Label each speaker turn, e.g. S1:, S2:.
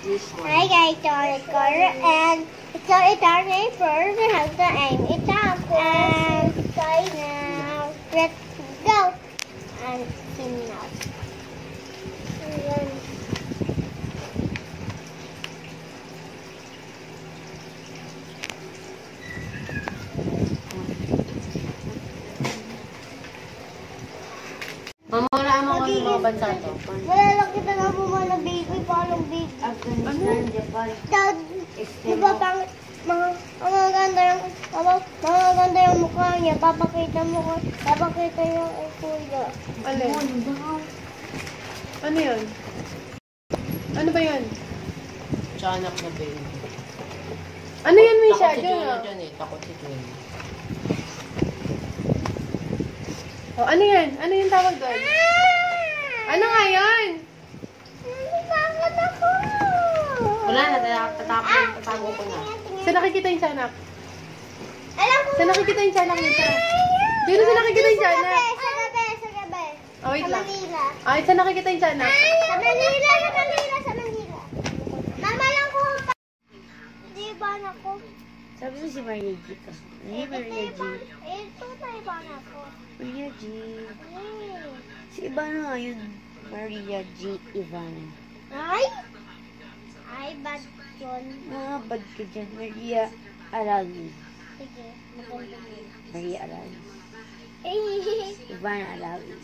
S1: Hi guys, Donna Carter, and so it's our name for the husband and it's our and right now let's go and see now.
S2: Mamura mo kami mga bansa to.
S1: Wala lang parang baby.
S2: Afghanistan, Japan.
S1: Dad, di ba pang mga mga ganda yung mga, mga ganda yung mukha niya, papakita mo ko, papakita niya kay kuya.
S3: Alin? Ano yun? Ano ba yun?
S2: Tiyanak na baby.
S3: Ano yun, Misha?
S2: Takot si
S3: Diyan
S2: Twina
S3: ah.
S2: dyan eh. Takot si Twina.
S3: Oh, ano yan? Ano yung tawag doon? Ano nga yun?
S1: Bakit ako?
S2: Wala na, tatapon, tatago ko na.
S3: Saan nakikita yung tiyanak?
S1: Alam ko.
S3: Saan nakikita yung tiyanak nito? Dito saan nakikita yung
S1: Sa
S3: tiyanak?
S1: sa gabi, sa gabi.
S3: Oh, wait
S1: Sa
S3: lang.
S1: Manila.
S3: Ay, saan nakikita yung tiyanak?
S1: Sa Manila, sa Manila, sa Manila. Mama lang ko. Di ba na ko?
S4: Sabi mo si Maria G ka. Ay, Maria G.
S1: Ito na iba na ko.
S4: Maria G.
S1: Eh.
S4: Si Ivana nga yun. Maria G. Ivana.
S1: Ay! Ay, bad yun.
S4: Nakabad ka dyan. Maria Alawi.
S1: Sige, maganda yun.
S4: Maria Alawi.
S1: Eh,
S4: Ivana Alawi.